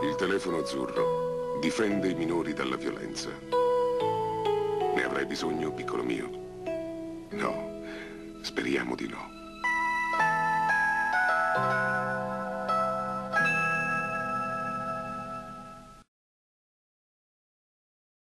Il telefono azzurro difende i minori dalla violenza. Ne avrai bisogno, piccolo mio? No, speriamo di no.